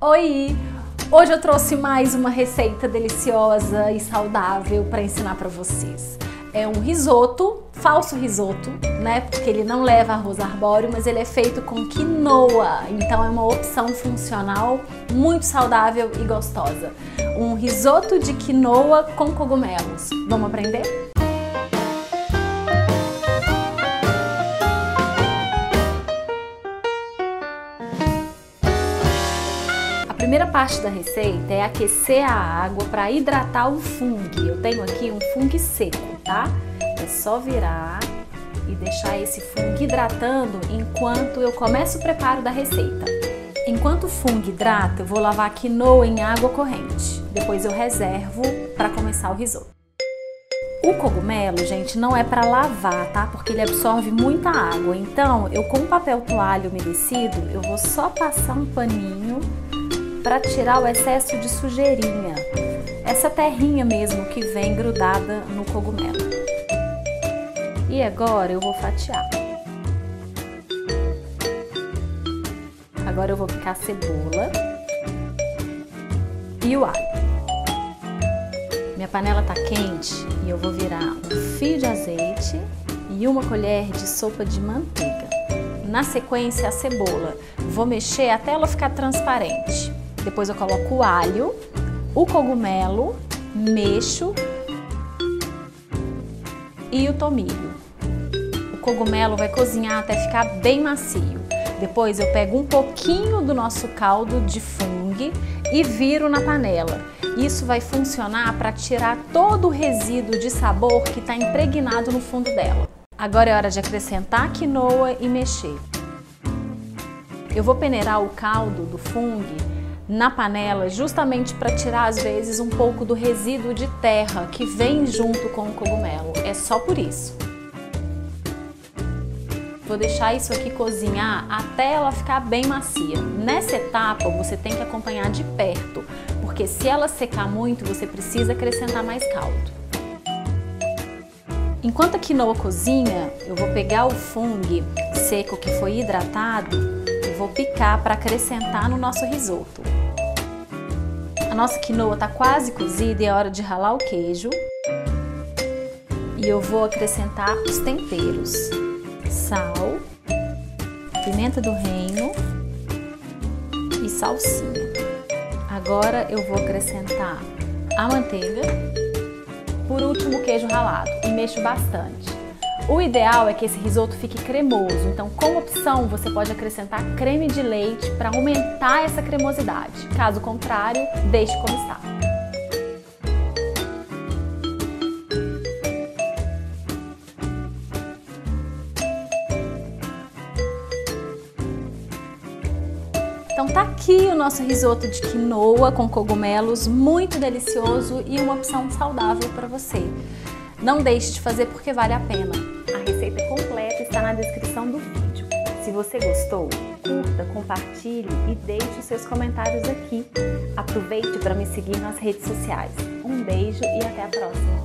Oi! Hoje eu trouxe mais uma receita deliciosa e saudável para ensinar para vocês. É um risoto, falso risoto, né? Porque ele não leva arroz arbóreo, mas ele é feito com quinoa. Então é uma opção funcional muito saudável e gostosa. Um risoto de quinoa com cogumelos. Vamos aprender? Primeira parte da receita é aquecer a água para hidratar o fungo. Eu tenho aqui um fungo seco, tá? É só virar e deixar esse fungo hidratando enquanto eu começo o preparo da receita. Enquanto o fungo hidrata, eu vou lavar a quinoa em água corrente. Depois eu reservo para começar o risoto. O cogumelo, gente, não é para lavar, tá? Porque ele absorve muita água. Então, eu com papel toalha umedecido, eu vou só passar um paninho para tirar o excesso de sujeirinha, essa terrinha mesmo que vem grudada no cogumelo. E agora eu vou fatiar. Agora eu vou picar a cebola e o alho. Minha panela tá quente e eu vou virar um fio de azeite e uma colher de sopa de manteiga. Na sequência, a cebola. Vou mexer até ela ficar transparente. Depois eu coloco o alho, o cogumelo, mexo e o tomilho. O cogumelo vai cozinhar até ficar bem macio. Depois eu pego um pouquinho do nosso caldo de fungo e viro na panela. Isso vai funcionar para tirar todo o resíduo de sabor que está impregnado no fundo dela. Agora é hora de acrescentar a quinoa e mexer. Eu vou peneirar o caldo do fungo na panela justamente para tirar às vezes um pouco do resíduo de terra que vem junto com o cogumelo. É só por isso. Vou deixar isso aqui cozinhar até ela ficar bem macia. Nessa etapa você tem que acompanhar de perto, porque se ela secar muito você precisa acrescentar mais caldo. Enquanto a quinoa cozinha, eu vou pegar o fungo seco que foi hidratado vou picar para acrescentar no nosso risoto. Nossa quinoa está quase cozida e é hora de ralar o queijo. E eu vou acrescentar os temperos. Sal, pimenta do reino e salsinha. Agora eu vou acrescentar a manteiga, por último o queijo ralado e mexo bastante. O ideal é que esse risoto fique cremoso, então como opção você pode acrescentar creme de leite para aumentar essa cremosidade. Caso contrário, deixe como está. Então tá aqui o nosso risoto de quinoa com cogumelos, muito delicioso e uma opção saudável para você. Não deixe de fazer porque vale a pena. A receita completa está na descrição do vídeo. Se você gostou, curta, compartilhe e deixe os seus comentários aqui. Aproveite para me seguir nas redes sociais. Um beijo e até a próxima!